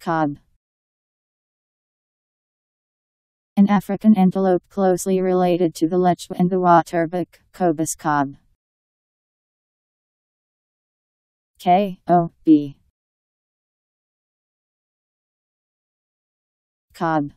Cob. An African antelope closely related to the lechwe and the waterbuck, Kobus kob. K O B. Kob.